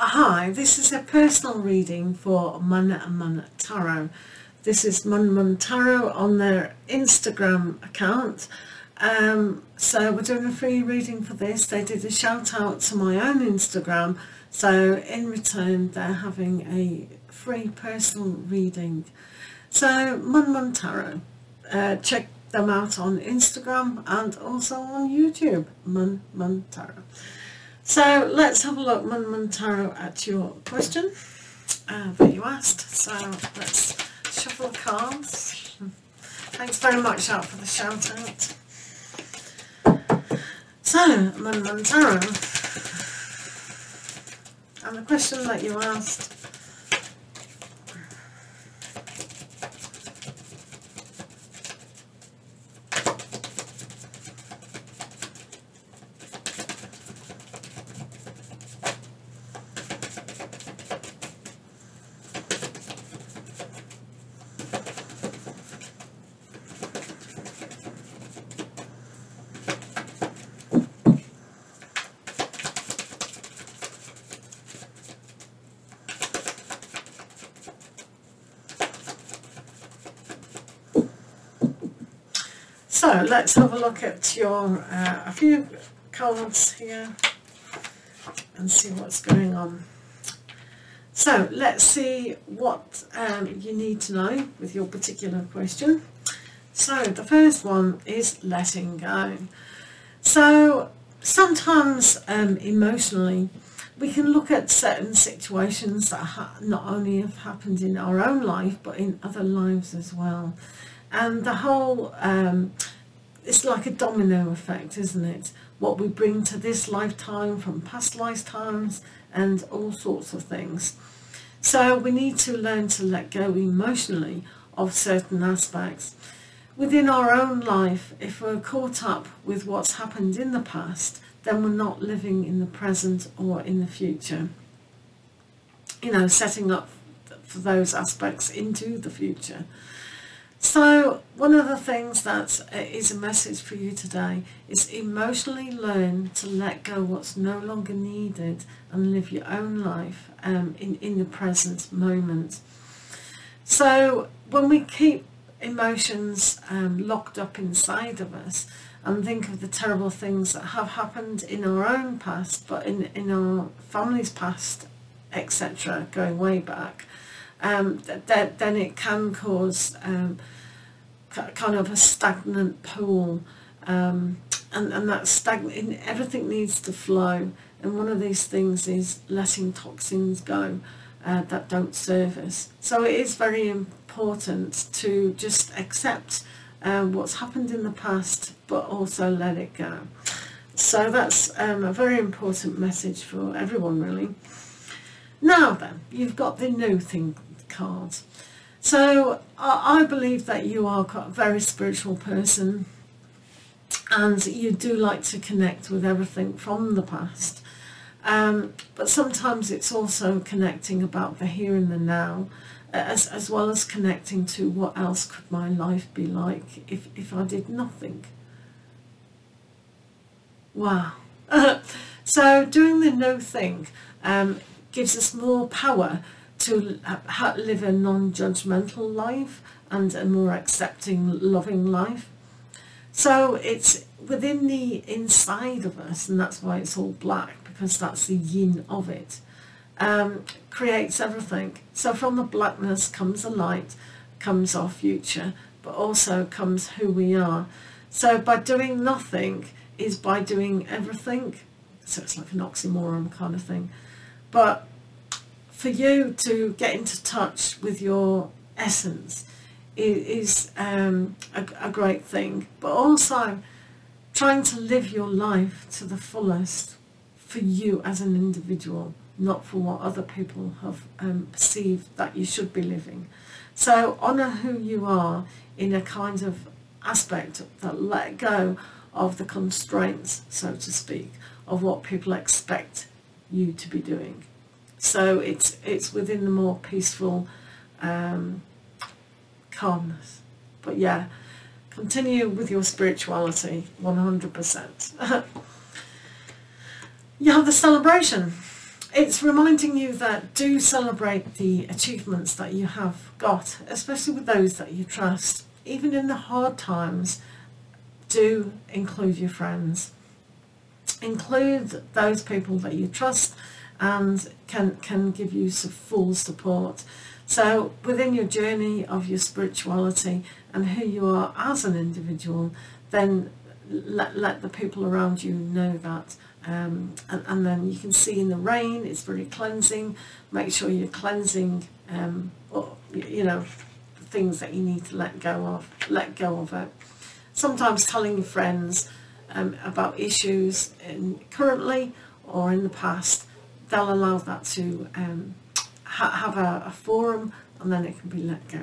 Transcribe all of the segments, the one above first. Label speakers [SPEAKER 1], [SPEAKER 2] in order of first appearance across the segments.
[SPEAKER 1] Hi, this is a personal reading for Mun Mun Tarot. This is Mun Mun Tarot on their Instagram account. Um, so we're doing a free reading for this. They did a shout out to my own Instagram. So in return, they're having a free personal reading. So Mun Mun Tarot. Uh, check them out on Instagram and also on YouTube. Mun Mun Tarot. So let's have a look, Mun Tarot, at your question uh, that you asked. So let's shuffle the cards. Thanks very much out for the shout out. So, Mun Tarot, and the question that you asked So let's have a look at your uh, a few cards here and see what's going on. So let's see what um, you need to know with your particular question. So the first one is letting go. So sometimes um, emotionally we can look at certain situations that not only have happened in our own life but in other lives as well and the whole um, it's like a domino effect isn't it? What we bring to this lifetime from past lifetimes and all sorts of things. So we need to learn to let go emotionally of certain aspects. Within our own life if we're caught up with what's happened in the past then we're not living in the present or in the future. You know setting up for those aspects into the future so one of the things that uh, a message for you today is emotionally learn to let go what's no longer needed and live your own life um, in, in the present moment. So when we keep emotions um, locked up inside of us and think of the terrible things that have happened in our own past but in, in our family's past etc going way back um, then it can cause um, kind of a stagnant pool um, and, and that stagnant, everything needs to flow and one of these things is letting toxins go uh, that don't serve us. So it is very important to just accept uh, what's happened in the past but also let it go. So that's um, a very important message for everyone really. Now then, you've got the new thing cards. So I believe that you are a very spiritual person and you do like to connect with everything from the past. Um, but sometimes it's also connecting about the here and the now as, as well as connecting to what else could my life be like if, if I did nothing. Wow. so doing the no thing um, gives us more power to live a non-judgmental life and a more accepting, loving life. So it's within the inside of us, and that's why it's all black, because that's the yin of it, um, creates everything. So from the blackness comes the light, comes our future, but also comes who we are. So by doing nothing is by doing everything. So it's like an oxymoron kind of thing. But for you to get into touch with your essence is, um, a, a great thing. But also trying to live your life to the fullest for you as an individual, not for what other people have um, perceived that you should be living. So honour who you are in a kind of aspect that let go of the constraints, so to speak, of what people expect you to be doing. So it's it's within the more peaceful um, calmness. But yeah, continue with your spirituality 100%. you have the celebration. it's reminding you that do celebrate the achievements that you have got, especially with those that you trust. Even in the hard times, do include your friends. Include those people that you trust and can, can give you some full support. So within your journey of your spirituality and who you are as an individual, then let, let the people around you know that um, and, and, then you can see in the rain it's very cleansing make sure you're cleansing um, or, you know things that you need to let go of let go of it sometimes telling your friends um, about issues in, currently or in the past they'll allow that to um, ha have a, a forum and then it can be let go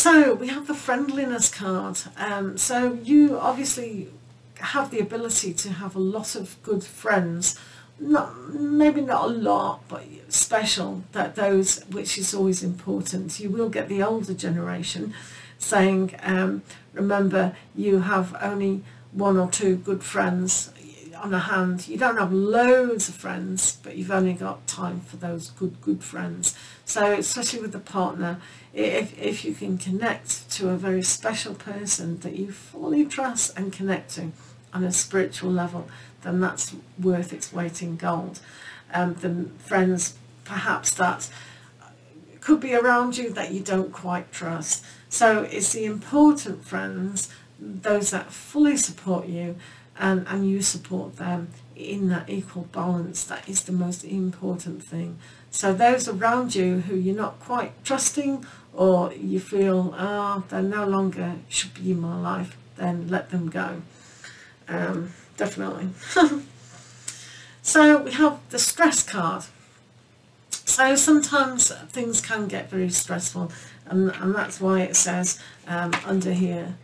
[SPEAKER 1] so we have the friendliness card. Um, so you obviously have the ability to have a lot of good friends. Not maybe not a lot, but special. That those which is always important. You will get the older generation saying, um, "Remember, you have only one or two good friends on the hand. You don't have loads of friends, but you've only got time for those good, good friends. So especially with the partner, if, if you can connect to a very special person that you fully trust and connect to on a spiritual level, then that's worth its weight in gold. Um, the friends perhaps that could be around you that you don't quite trust. So it's the important friends, those that fully support you, and, and you support them in that equal balance. That is the most important thing. So those around you who you're not quite trusting or you feel, oh, they no longer should be in my life, then let them go. Um, definitely. so we have the stress card. So sometimes things can get very stressful and, and that's why it says um, under here,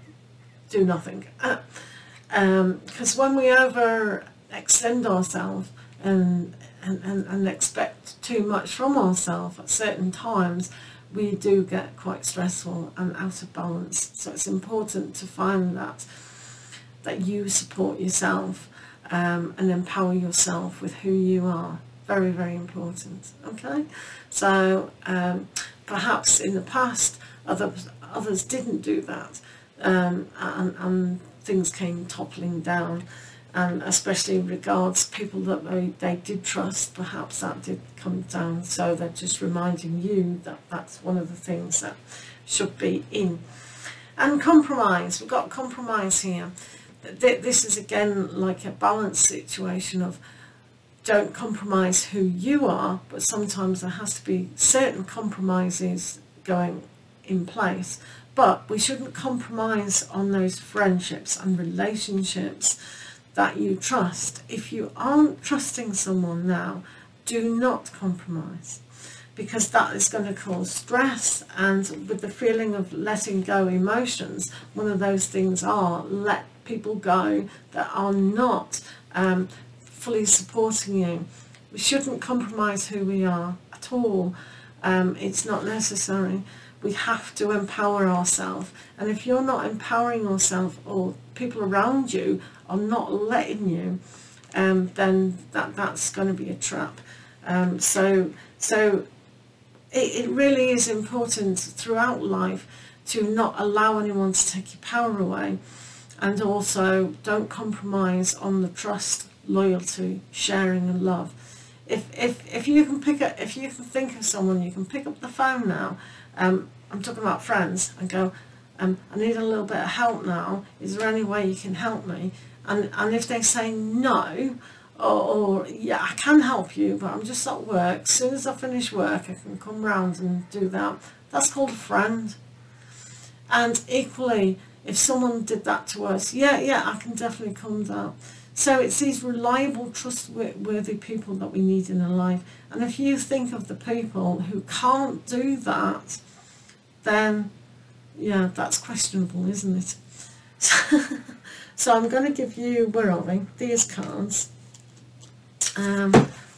[SPEAKER 1] do nothing. Uh, because um, when we over extend ourselves and, and, and, and expect too much from ourselves at certain times, we do get quite stressful and out of balance. So it's important to find that that you support yourself um, and empower yourself with who you are. Very, very important. Okay, so um, perhaps in the past others others didn't do that, um, and, and things came toppling down and especially in regards people that they, they did trust perhaps that did come down. So they're just reminding you that that's one of the things that should be in. And compromise we've got compromise here. This is again like a balanced situation of don't compromise who you are but sometimes there has to be certain compromises going in place but we shouldn't compromise on those friendships and relationships that you trust. If you aren't trusting someone now, do not compromise because that is going to cause stress and with the feeling of letting go emotions, one of those things are let people go that are not um, fully supporting you. We shouldn't compromise who we are at all. Um, it's not necessary we have to empower ourselves. And if you're not empowering yourself or people around you are not letting you, um, then that, that's going to be a trap. Um, so so it, it really is important throughout life to not allow anyone to take your power away and also don't compromise on the trust, loyalty, sharing and love. If, if, if you can pick up, if you can think of someone, you can pick up the phone now um, I'm talking about friends and go, um, I need a little bit of help now. Is there any way you can help me? And, and if they say no, or, or, yeah, I can help you, but I'm just at work. As soon as I finish work, I can come round and do that. That's called a friend. And equally, if someone did that to us, yeah, yeah, I can definitely come down. So it's these reliable, trustworthy people that we need in our life. And if you think of the people who can't do that, then yeah, that's questionable, isn't it? so I'm going to give you, where are we? These cards. Um,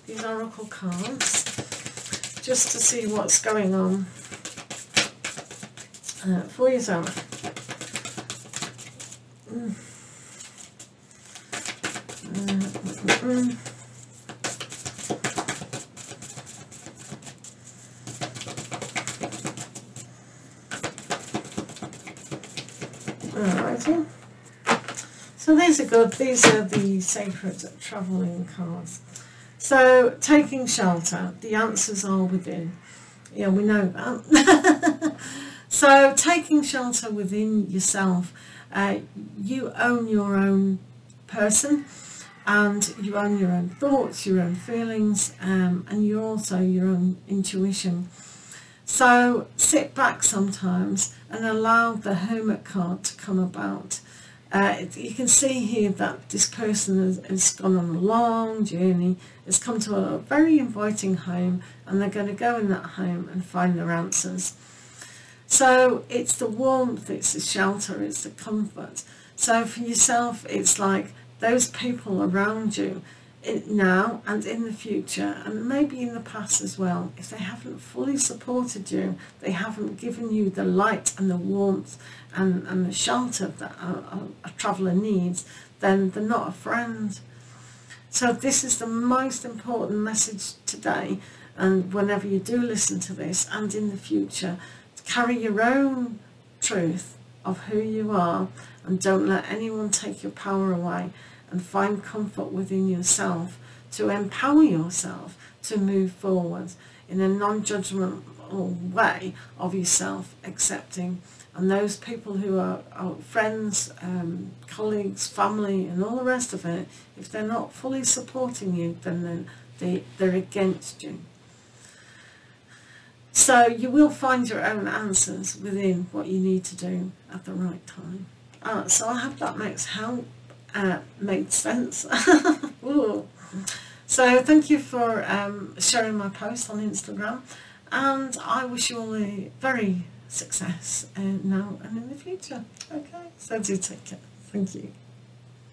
[SPEAKER 1] these oracle cards, just to see what's going on uh, for yourself. Mm. Uh, mm -mm. Alrighty. So these are good. These are the sacred travelling cards. So taking shelter, the answers are within. Yeah, we know that. so taking shelter within yourself, uh, you own your own person and you own your own thoughts, your own feelings, um, and you're also your own intuition. So sit back sometimes and allow the Hermit card to come about. Uh, you can see here that this person has, has, gone on a long journey, has come to a very inviting home and they're going to go in that home and find their answers. So it's the warmth, it's the shelter, it's the comfort. So for yourself, it's like those people around you now and in the future and maybe in the past as well if they haven't fully supported you they haven't given you the light and the warmth and, and the shelter that a, a, a traveller needs then they're not a friend. So this is the most important message today and whenever you do listen to this and in the future carry your own truth of who you are and don't let anyone take your power away and find comfort within yourself to empower yourself to move forward in a non-judgmental way of yourself accepting and those people who are, are friends, um, colleagues, family and all the rest of it, if they're not fully supporting you then they, they're against you. So you will find your own answers within what you need to do at the right time. Uh, so I hope that makes help uh, made sense. so thank you for um, sharing my post on Instagram and I wish you all a very success uh, now and in the future. Okay, so do take care. Thank you.